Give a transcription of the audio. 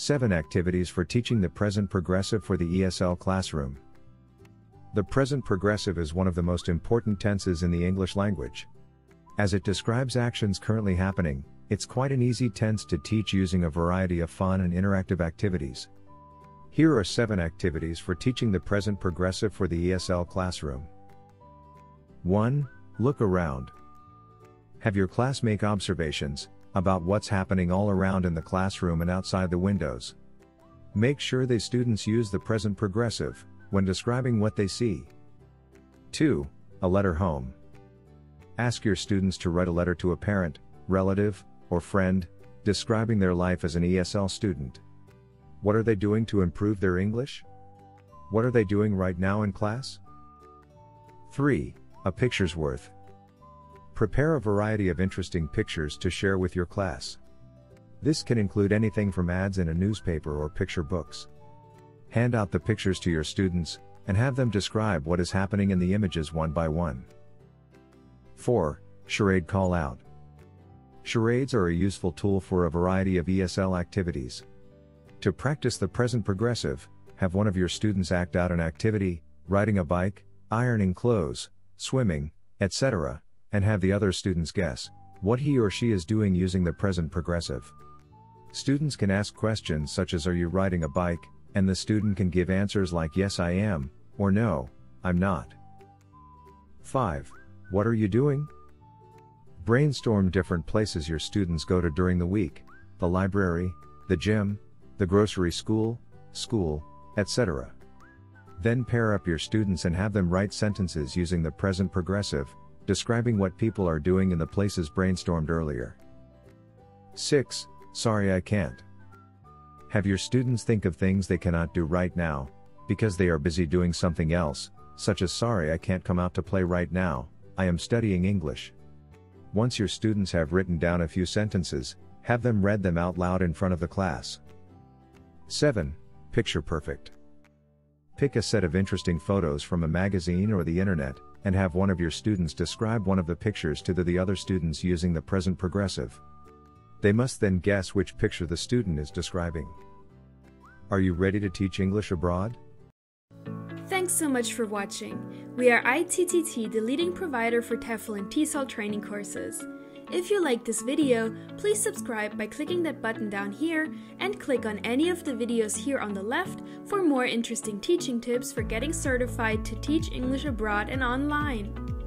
7 Activities for teaching the present progressive for the ESL classroom. The present progressive is one of the most important tenses in the English language. As it describes actions currently happening, it's quite an easy tense to teach using a variety of fun and interactive activities. Here are 7 activities for teaching the present progressive for the ESL classroom. 1. Look around. Have your class make observations about what's happening all around in the classroom and outside the windows. Make sure the students use the present progressive when describing what they see. 2. A letter home. Ask your students to write a letter to a parent, relative, or friend, describing their life as an ESL student. What are they doing to improve their English? What are they doing right now in class? 3. A picture's worth. Prepare a variety of interesting pictures to share with your class. This can include anything from ads in a newspaper or picture books. Hand out the pictures to your students, and have them describe what is happening in the images one by one. 4. Charade Call Out. Charades are a useful tool for a variety of ESL activities. To practice the present progressive, have one of your students act out an activity, riding a bike, ironing clothes, swimming, etc and have the other students guess what he or she is doing using the present progressive. Students can ask questions such as Are you riding a bike? and the student can give answers like Yes, I am, or No, I'm not. 5. What are you doing? Brainstorm different places your students go to during the week the library, the gym, the grocery school, school, etc. Then pair up your students and have them write sentences using the present progressive, describing what people are doing in the places brainstormed earlier. 6. Sorry I can't. Have your students think of things they cannot do right now, because they are busy doing something else, such as sorry I can't come out to play right now, I am studying English. Once your students have written down a few sentences, have them read them out loud in front of the class. 7. Picture Perfect. Pick a set of interesting photos from a magazine or the internet, and have one of your students describe one of the pictures to the, the other students using the present progressive. They must then guess which picture the student is describing. Are you ready to teach English abroad? Thanks so much for watching. We are ITTT, the leading provider for TEFL and TESOL training courses. If you like this video, please subscribe by clicking that button down here and click on any of the videos here on the left for more interesting teaching tips for getting certified to teach English abroad and online.